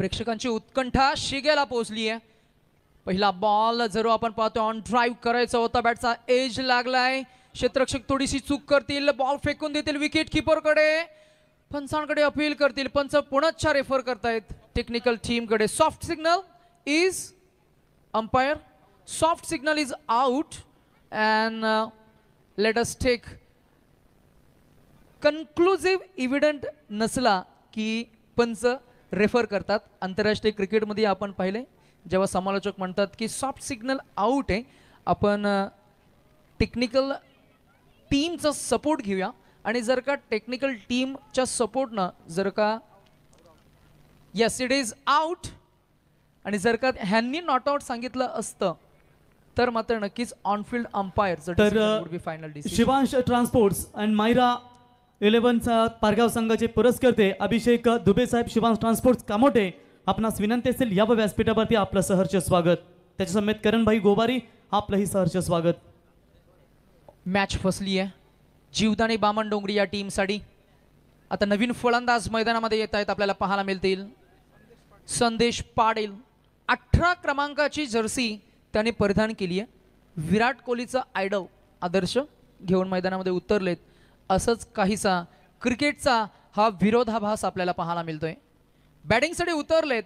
प्रेक्षकांची उत्कंठा शिगेला पोहोचली आहे. पहिला बॉल जर आपण पाहतो ऑन ड्राईव्ह करायचा होता. बॅटचा एज लागलाय. क्षेत्रक्षक थोडीशी चूक करतील. बॉल फेकून देतील विकेट किपरकडे पंचांकडे अपील करतील. पंच पुनच्छा रेफर करतायत. टेक्निकल टीमकडे soft signal is umpire soft signal is out and let us take conclusive evidence नसला की पंच रेफर करतात. आंतरराष्ट्रीय क्रिकेटमध्ये आपण पाहिले जेव्हा समालोचक म्हणतात की सॉफ्ट सिग्नल आउट आहे. आपण टेक्निकल टीमचा सपोर्ट घेऊया. आणि जर का टेक्निकल टीमच्या सपोर्टनं जर का येस इट इज आउट आणि जर का ह्यांनी नॉट आउट सांगितलं असतं तर मात्र नक्कीच on field umpire final Shivansh transports and Myra इलेव्हनचा Pargaon संघाचे पुरस्कर्ते अभिषेक दुबेसाहेब शिवांश ट्रान्सपोर्ट्स कामोटे आपणास विनंती असेल या व्यासपीठावरती आपलं सहर्ष स्वागत. त्याच्या समेत करणभाई गोबारी आपलंही सहर्ष स्वागत. मॅच फसली आहे. जीवदाने बामण डोंगरी या टीमसाठी आता नवीन फलंदाज मैदानामध्ये येत आहेत आपल्याला पाहायला मिळतील. संदेश पाडेल. अठरा क्रमांकाची जर्सी त्याने परिधान केली आहे. विराट कोहलीचा आयडल आदर्श घेऊन मैदानामध्ये उतरलेत. असंच काहीसा क्रिकेटचा हा विरोधाभास आपल्याला पाहायला मिळतोय. बॅटिंगसाठी उतरलेत.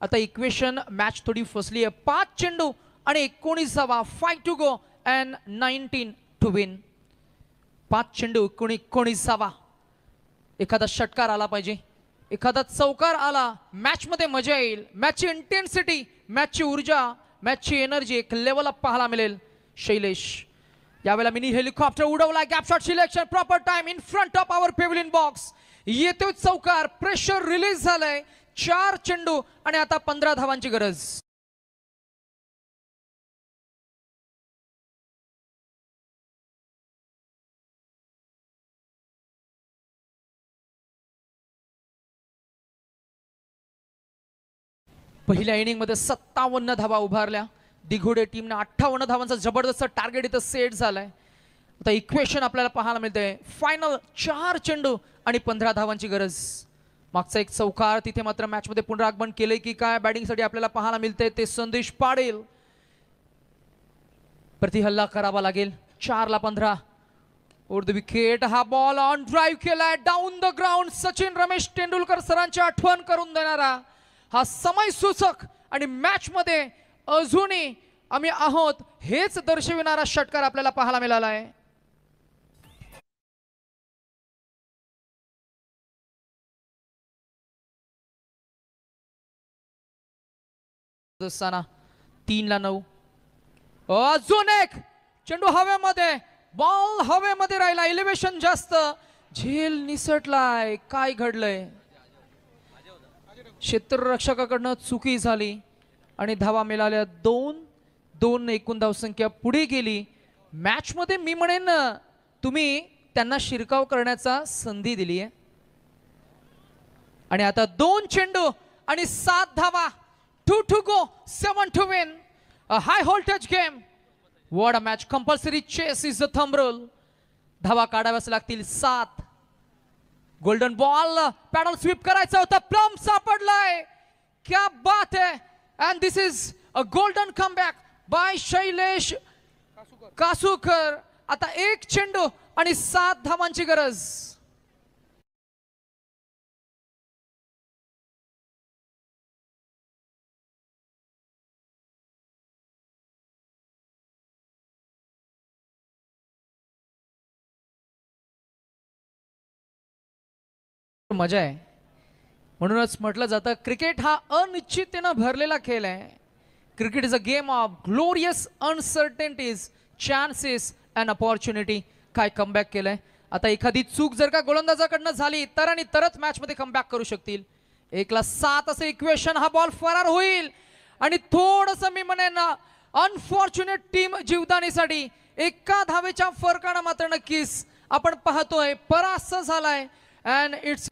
आता इक्वेशन मॅच थोडी फसली आहे पाच चेंडू आणि एकोणीसावा five to go and nineteen to win पाच चेंडू एकोणी एकोणीसावा. एखादा षटकार आला पाहिजे. एखादा चौकार आला मॅचमध्ये मजा येईल. मॅचची इंटेन्सिटी मॅचची ऊर्जा मॅचची एनर्जी एक लेवल अप पाहायला मिळेल. शैलेश यावेळेला मिनी हेलिकॉप्टर उडवला gap shot selection proper time in front of our pavilion box येतोय चौकार प्रेशर रिलीज झालंय. चार चेंडू आणि आता पंधरा धावांची गरज. पहिल्या इनिंगमध्ये सत्तावन्न धावा उभारल्या. दिघोडे टीमनं अठ्ठावन्न धावांचा जबरदस्त टार्गेट इथं सेट झालाय. आता इक्वेशन आपल्याला पाहायला मिळतंय. फायनल चार चेंडू आणि पंधरा धावांची गरज. मागचा एक चौकार तिथे मात्र मॅचमध्ये पुनरागमन केलंय की काय? बॅटिंगसाठी आपल्याला पाहायला मिळतंय ते संदेश पाडेल. प्रतिहल्ला करावा लागेल. चारला पंधरा. ओर द विकेट हा बॉल ऑन ड्राईव्ह केलाय. Down the ground Sachin Ramesh Tendulkar सरांची आठवण करून देणारा हा समय सूचक आणि मॅचमध्ये अजूनही आम्ही आहोत हेच दर्शविणारा षटकार आपल्याला पाहायला मिळाला आहे. असताना नऊ. अजून एक! चेंडू हवेमध्ये बॉल हवेमध्ये राहिला इलेव्हेशन जास्त. झेल निसटलाय काय घडलंय? क्षेत्ररक्षकाकडनं चुकी झाली. आणि धावा मिळाल्या दोन दोन एकूण धावसंख्या पुढे गेली. मॅचमध्ये मी म्हणेन तुम्ही त्यांना शिरकाव करण्याचा संधी दिली आहे. आणि आता दोन चेंडू आणि सात धावा. Two to go seven to win high voltage game what a match compulsory chase is the thumb rule धावा काढाव्याच लागतील सात. गोल्डन बॉल पॅडल स्वीप करायचा होता. प्लम सापडलाय. क्या बात आहे. And this is a golden comeback by Shailesh Kasukar आता एक चेंडू आणि सात धावांची गरज मजा आहे. म्हणूनच म्हटलं जातं क्रिकेट हा अनिश्चिततेनं भरलेला खेळ आहे. Cricket is a game of glorious uncertainties chances and opportunity काय कमबॅक केलंय? आता एखादी चूक जर का गोलंदाजाकडनं झाली तर आणि तरच मॅचमध्ये कमबॅक करू शकतील. एकला सात असं इक्वेशन हा बॉल फरार होईल. आणि थोडस मी म्हणेन अनफॉर्च्युनेट टीम जीवदानीसाठी एका धावेच्या फरकानं मात्र नक्कीच आपण पाहतोय परास्त झालाय. अँड इट्स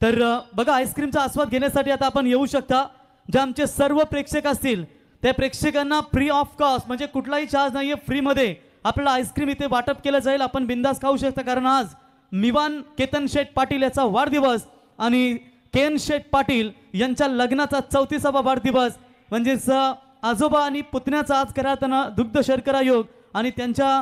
तर बघा आईस्क्रीमचा आस्वाद घेण्यासाठी आता आपण येऊ शकता जे आमचे सर्व प्रेक्षक असतील. त्या प्रेक्षकांना फ्री ऑफ कॉस्ट म्हणजे कुठलाही चार्ज नाहीये फ्रीमध्ये आपल्याला आईस्क्रीम इथे वाटप केलं जाईल. आपण बिंदास खाऊ शकता कारण आज मिवान केतन शेठ पाटील याचा वाढदिवस आणि केन शेठ पाटील यांच्या लग्नाचा चौतीसावा वाढदिवस. म्हणजेच आजोबा आणि पुतण्याचा आज करताना दुग्ध शर्करा योग आणि त्यांच्या